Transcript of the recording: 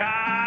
Ah!